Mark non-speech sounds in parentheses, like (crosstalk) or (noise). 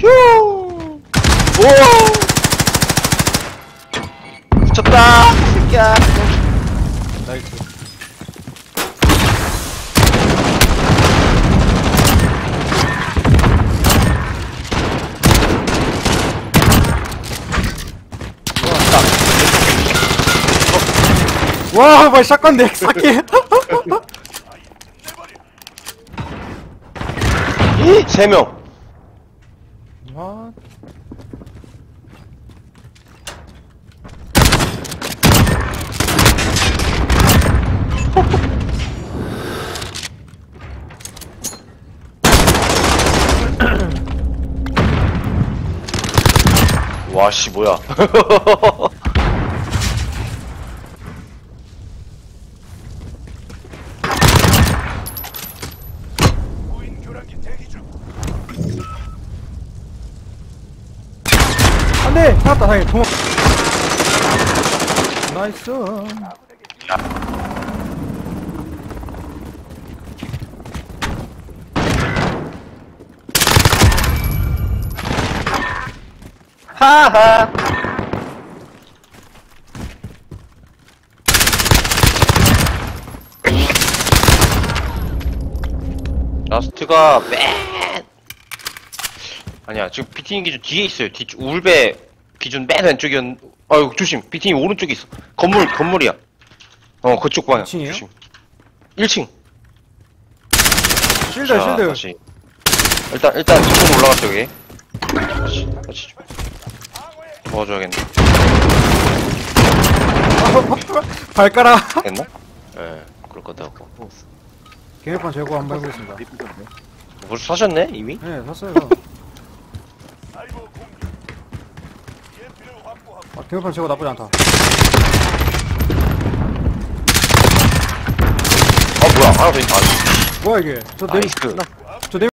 휴! 오! 붙였다! 새끼야! 나이스. 와, 뭐 샷건 넥 사기. 세 명! 와, 와, 씨, 뭐야. (laughs) 안 돼! 살았다, 다행히. 도망. 나이스. 하하! 라스트가 맨 아니야 지금 비티님 기준 뒤에 있어요 뒤 울베 기준 맨 왼쪽이었 아유 조심 비티님 오른쪽에 있어 건물 건물이야 어 그쪽 방향 2층이에요? 조심 1층 실드, 자, 실드. 다시 일단 일단 지금 올라갔어 여기 다시 다시 좀 도와줘야겠네 (laughs) 발가락. 됐나? 예 그럴 거다 하고 개미판 제거 한번 해보겠습니다. 벌써 사셨네 이미? 네, 샀어요. 아, 개미판 제거 나쁘지 않다. 아 뭐야 하나 더 있다 뭐야 이게? 저 내리 나이스